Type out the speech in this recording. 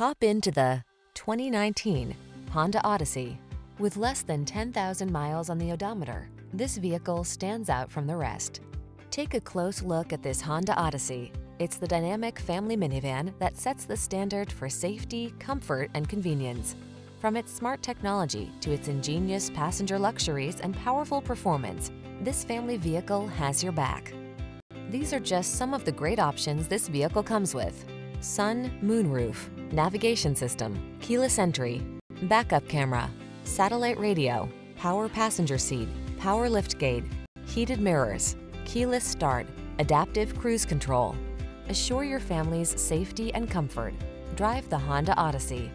Hop into the 2019 Honda Odyssey. With less than 10,000 miles on the odometer, this vehicle stands out from the rest. Take a close look at this Honda Odyssey. It's the dynamic family minivan that sets the standard for safety, comfort, and convenience. From its smart technology to its ingenious passenger luxuries and powerful performance, this family vehicle has your back. These are just some of the great options this vehicle comes with. Sun, moonroof, navigation system, keyless entry, backup camera, satellite radio, power passenger seat, power liftgate, heated mirrors, keyless start, adaptive cruise control. Assure your family's safety and comfort. Drive the Honda Odyssey.